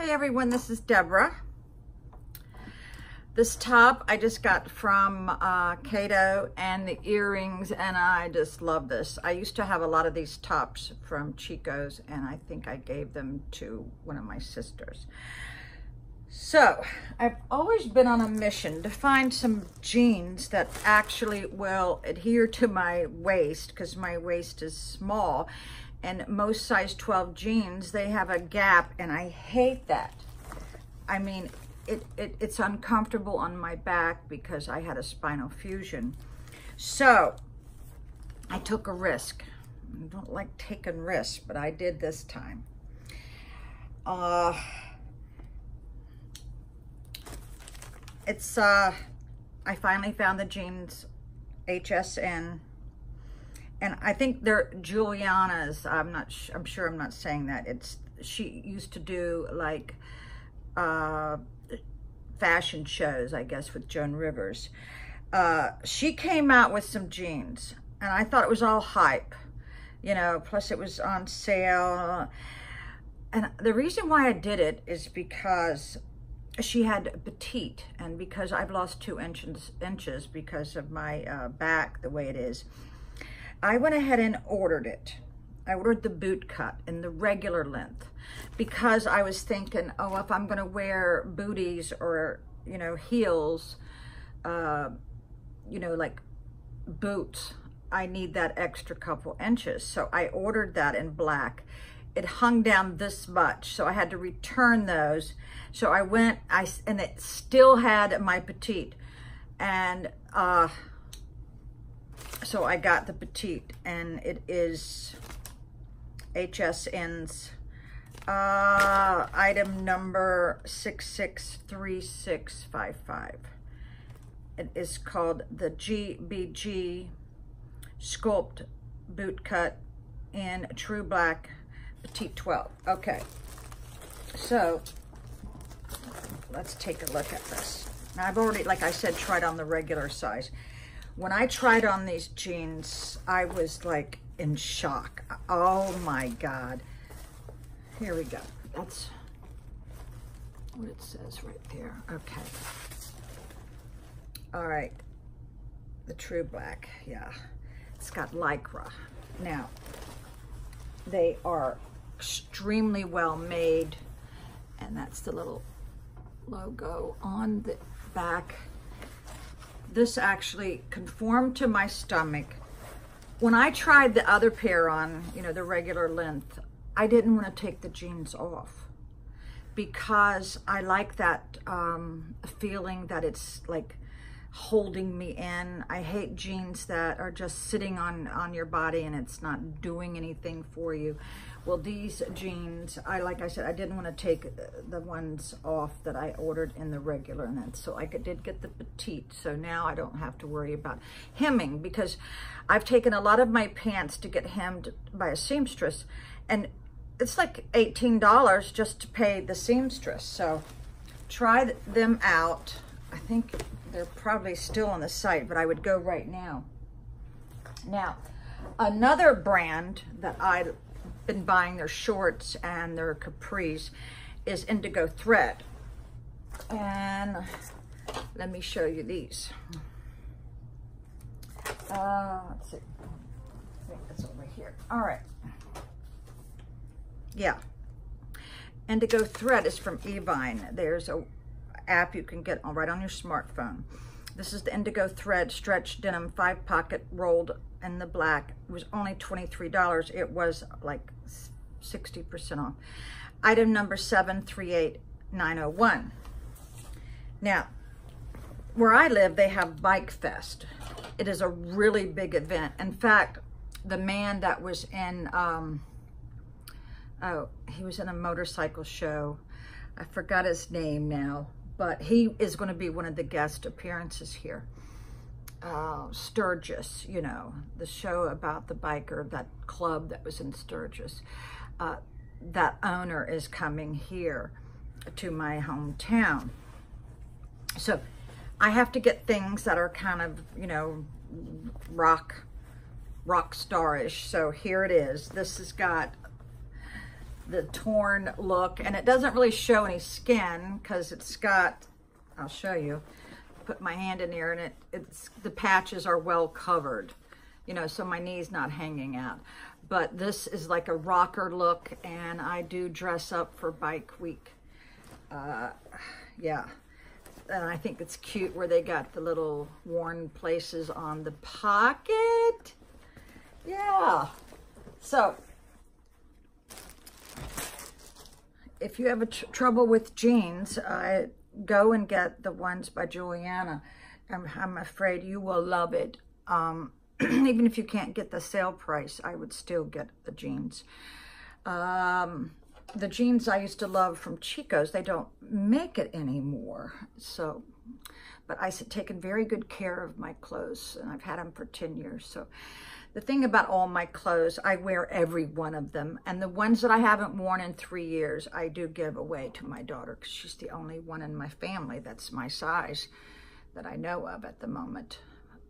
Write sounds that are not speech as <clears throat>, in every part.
Hey everyone, this is Deborah. This top I just got from uh, Cato and the earrings and I just love this. I used to have a lot of these tops from Chico's and I think I gave them to one of my sisters. So I've always been on a mission to find some jeans that actually will adhere to my waist because my waist is small and most size 12 jeans, they have a gap and I hate that. I mean, it, it, it's uncomfortable on my back because I had a spinal fusion. So I took a risk. I don't like taking risks, but I did this time. Uh, it's, uh, I finally found the jeans HSN and I think they're Giuliana's. I'm not. I'm sure I'm not saying that. It's she used to do like uh, fashion shows, I guess, with Joan Rivers. Uh, she came out with some jeans, and I thought it was all hype, you know. Plus, it was on sale, and the reason why I did it is because she had petite, and because I've lost two inches inches because of my uh, back the way it is. I went ahead and ordered it. I ordered the boot cut in the regular length because I was thinking, oh, if I'm going to wear booties or, you know, heels, uh, you know, like boots, I need that extra couple inches. So I ordered that in black. It hung down this much, so I had to return those. So I went, I and it still had my petite. And uh, so I got the petite and it is HSN's uh, item number 663655. It is called the GBG Sculpt Boot Cut in True Black Petite 12. Okay, so let's take a look at this. Now I've already, like I said, tried on the regular size. When I tried on these jeans, I was like in shock. Oh my God. Here we go. That's what it says right there. Okay. All right. The true black. Yeah. It's got Lycra. Now, they are extremely well made. And that's the little logo on the back this actually conformed to my stomach. When I tried the other pair on, you know, the regular length, I didn't want to take the jeans off because I like that um, feeling that it's like holding me in. I hate jeans that are just sitting on, on your body and it's not doing anything for you. Well, these jeans, I like I said, I didn't want to take the ones off that I ordered in the regular and so I did get the petite. So now I don't have to worry about hemming because I've taken a lot of my pants to get hemmed by a seamstress and it's like $18 just to pay the seamstress. So try them out. I think they're probably still on the site, but I would go right now. Now, another brand that I been buying their shorts and their capris is Indigo Thread. And let me show you these. Uh, let's see. I think it's over here. All right. Yeah. Indigo Thread is from Evine. There's a app you can get right on your smartphone. This is the Indigo Thread Stretch Denim 5 Pocket Rolled in the black. Was only $23. It was like 60% off. Item number 738901. Now, where I live, they have Bike Fest. It is a really big event. In fact, the man that was in, um, oh, he was in a motorcycle show. I forgot his name now but he is going to be one of the guest appearances here. Uh, Sturgis, you know, the show about the biker, that club that was in Sturgis. Uh, that owner is coming here to my hometown. So I have to get things that are kind of, you know, rock, rock starish. So here it is. This has got the torn look. And it doesn't really show any skin because it's got, I'll show you, put my hand in there and it, it's the patches are well covered, you know, so my knee's not hanging out. But this is like a rocker look and I do dress up for bike week. Uh, yeah. And I think it's cute where they got the little worn places on the pocket. Yeah. So if you have tr trouble with jeans, uh, go and get the ones by Giuliana. I'm, I'm afraid you will love it. Um, <clears throat> even if you can't get the sale price, I would still get the jeans. Um, the jeans I used to love from Chico's, they don't make it anymore. So, but I've taken very good care of my clothes and I've had them for 10 years. So the thing about all my clothes, I wear every one of them. And the ones that I haven't worn in three years, I do give away to my daughter because she's the only one in my family that's my size that I know of at the moment.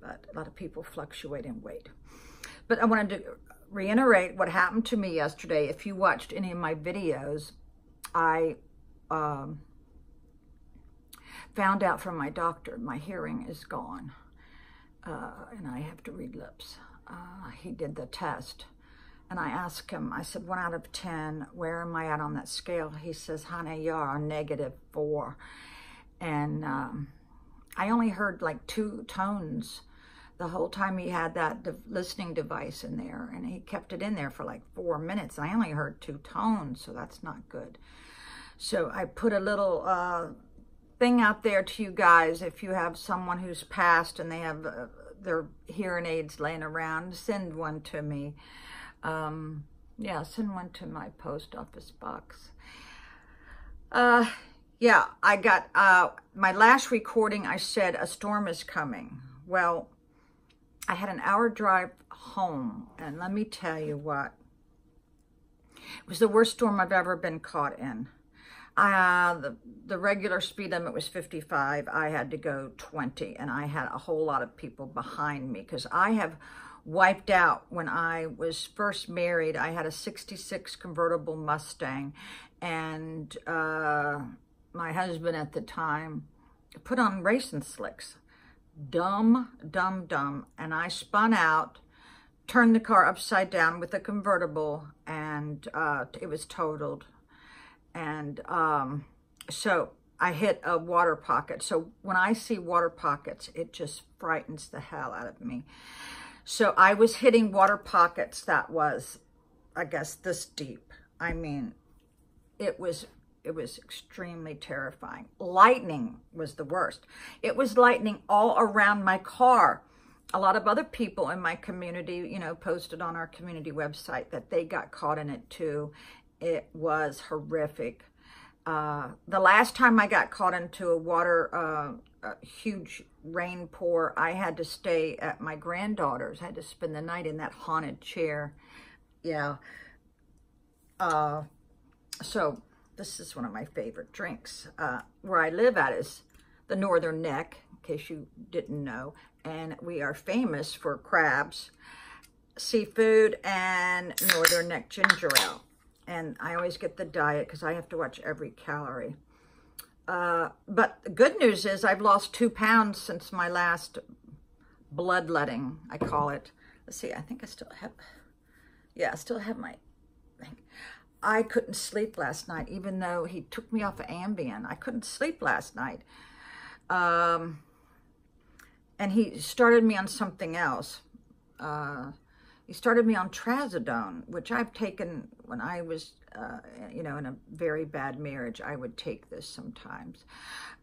But a lot of people fluctuate in weight. But I wanted to reiterate what happened to me yesterday. If you watched any of my videos, I um, found out from my doctor my hearing is gone. Uh, and I have to read lips uh, he did the test. And I asked him, I said, one out of 10, where am I at on that scale? He says, honey, you're negative four. And um, I only heard like two tones the whole time he had that de listening device in there. And he kept it in there for like four minutes. I only heard two tones, so that's not good. So I put a little uh, thing out there to you guys if you have someone who's passed and they have uh, their hearing aids laying around, send one to me. Um, yeah, send one to my post office box. Uh, yeah, I got, uh, my last recording, I said a storm is coming. Well, I had an hour drive home, and let me tell you what, it was the worst storm I've ever been caught in. Uh, the, the regular speed limit was 55. I had to go 20, and I had a whole lot of people behind me because I have wiped out when I was first married. I had a 66 convertible Mustang, and uh, my husband at the time put on racing slicks. Dumb, dumb, dumb. And I spun out, turned the car upside down with a convertible, and uh, it was totaled and um, so I hit a water pocket. So when I see water pockets, it just frightens the hell out of me. So I was hitting water pockets that was, I guess, this deep. I mean, it was it was extremely terrifying. Lightning was the worst. It was lightning all around my car. A lot of other people in my community, you know, posted on our community website that they got caught in it too it was horrific. Uh, the last time I got caught into a water, uh, a huge rain pour, I had to stay at my granddaughter's. I had to spend the night in that haunted chair. Yeah. Uh, so this is one of my favorite drinks. Uh, where I live at is the Northern Neck, in case you didn't know. And we are famous for crabs, seafood, and Northern Neck ginger ale and I always get the diet because I have to watch every calorie. Uh, but the good news is I've lost two pounds since my last bloodletting, I call it. Let's see, I think I still have, yeah, I still have my thing. I couldn't sleep last night, even though he took me off of Ambien. I couldn't sleep last night. Um, and he started me on something else. Uh, he started me on trazodone, which I've taken when I was, uh, you know, in a very bad marriage. I would take this sometimes.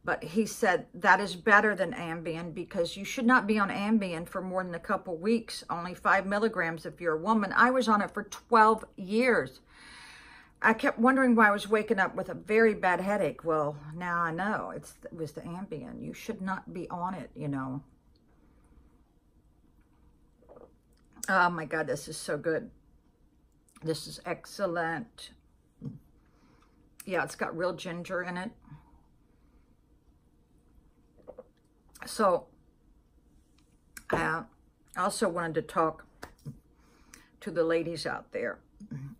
But he said that is better than Ambien because you should not be on Ambien for more than a couple weeks, only five milligrams if you're a woman. I was on it for 12 years. I kept wondering why I was waking up with a very bad headache. Well, now I know it's, it was the Ambien. You should not be on it, you know. Oh my God, this is so good. This is excellent. Yeah, it's got real ginger in it. So, I also wanted to talk to the ladies out there.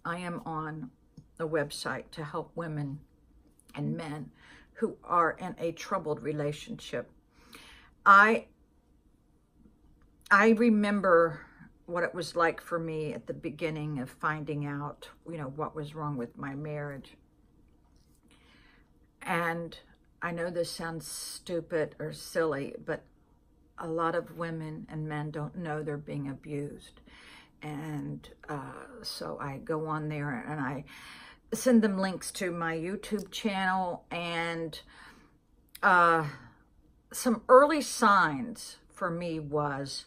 I am on a website to help women and men who are in a troubled relationship. I I remember what it was like for me at the beginning of finding out, you know, what was wrong with my marriage. And I know this sounds stupid or silly, but a lot of women and men don't know they're being abused. And uh, so I go on there and I send them links to my YouTube channel and uh, some early signs for me was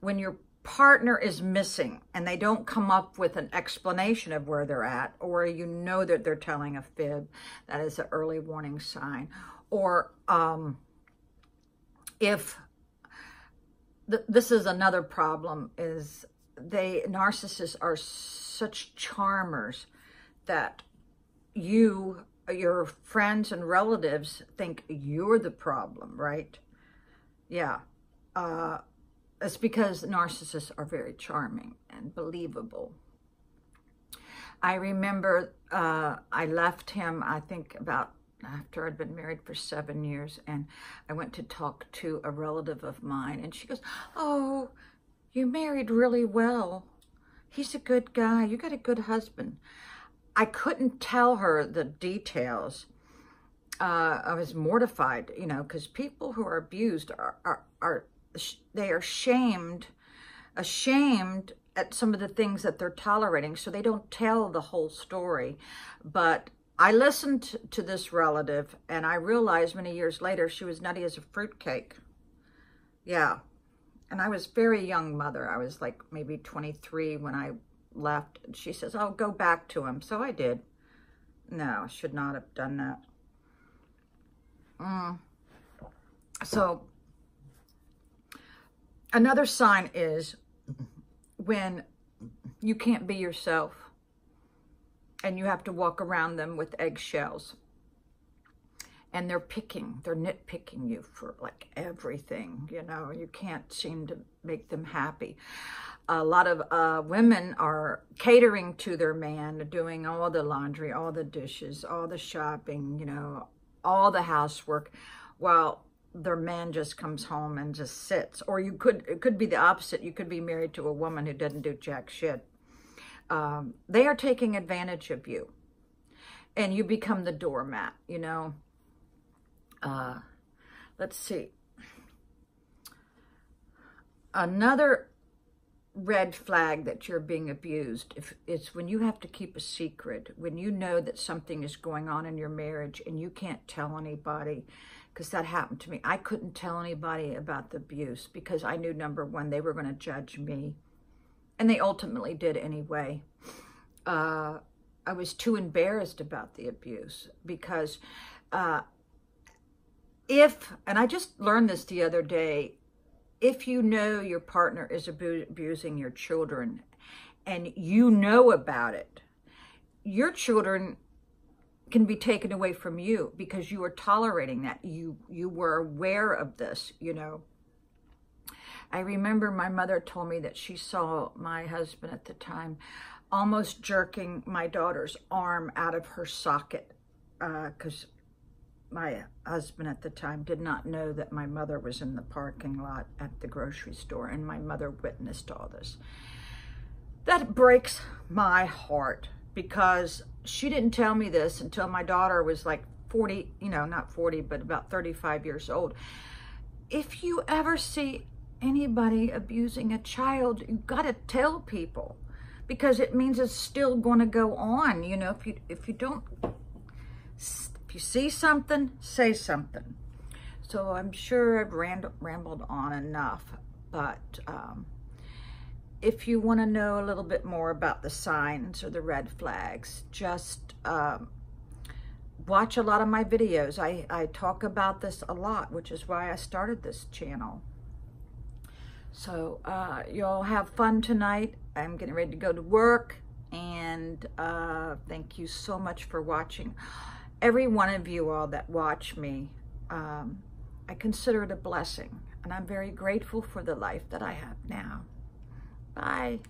when your partner is missing and they don't come up with an explanation of where they're at, or you know that they're telling a fib, that is an early warning sign. Or um, if th this is another problem, is they narcissists are such charmers that you, your friends and relatives think you're the problem, right? Yeah. Uh, it's because narcissists are very charming and believable. I remember uh, I left him, I think about after I'd been married for seven years, and I went to talk to a relative of mine, and she goes, oh, you married really well. He's a good guy. You got a good husband. I couldn't tell her the details. Uh, I was mortified, you know, because people who are abused are, are, are they are shamed, ashamed at some of the things that they're tolerating. So they don't tell the whole story. But I listened to this relative and I realized many years later she was nutty as a fruitcake. Yeah. And I was very young mother. I was like maybe 23 when I left. She says, oh, go back to him. So I did. No, I should not have done that. Mm. So Another sign is when you can't be yourself and you have to walk around them with eggshells and they're picking, they're nitpicking you for like everything, you know, you can't seem to make them happy. A lot of uh, women are catering to their man, doing all the laundry, all the dishes, all the shopping, you know, all the housework, while their man just comes home and just sits. Or you could, it could be the opposite. You could be married to a woman who doesn't do jack shit. Um, they are taking advantage of you. And you become the doormat, you know. Uh, let's see. Another red flag that you're being abused if it's when you have to keep a secret when you know that something is going on in your marriage and you can't tell anybody because that happened to me. I couldn't tell anybody about the abuse because i knew number one they were going to judge me. And they ultimately did anyway. Uh, i was too embarrassed about the abuse because uh, if and i just learned this the other day if you know your partner is abu abusing your children and you know about it, your children can be taken away from you because you are tolerating that. You, you were aware of this, you know. I remember my mother told me that she saw my husband at the time almost jerking my daughter's arm out of her socket because uh, my husband at the time did not know that my mother was in the parking lot at the grocery store and my mother witnessed all this. That breaks my heart because she didn't tell me this until my daughter was like 40, you know, not 40, but about 35 years old. If you ever see anybody abusing a child, you got to tell people because it means it's still going to go on. You know, if you, if you don't if you see something, say something. So I'm sure I've rambled on enough, but um, if you want to know a little bit more about the signs or the red flags, just um, watch a lot of my videos. I, I talk about this a lot, which is why I started this channel. So uh, y'all have fun tonight. I'm getting ready to go to work, and uh, thank you so much for watching every one of you all that watch me, um, I consider it a blessing. And I'm very grateful for the life that I have now. Bye.